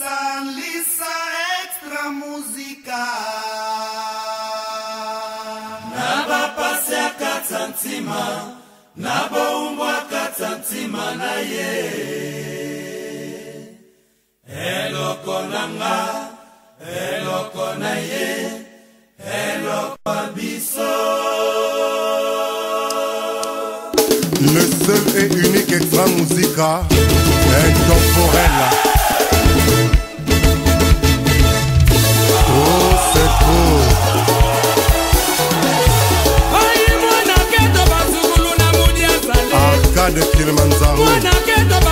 Salisa extra música. Naba pasea katsantima, naba umbwa katsantima na ye. Eloko nanga, eloko na ye, eloko biso. Le seul et unique extra musica, intemporel. de Kilimanjaro.